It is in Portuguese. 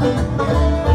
Música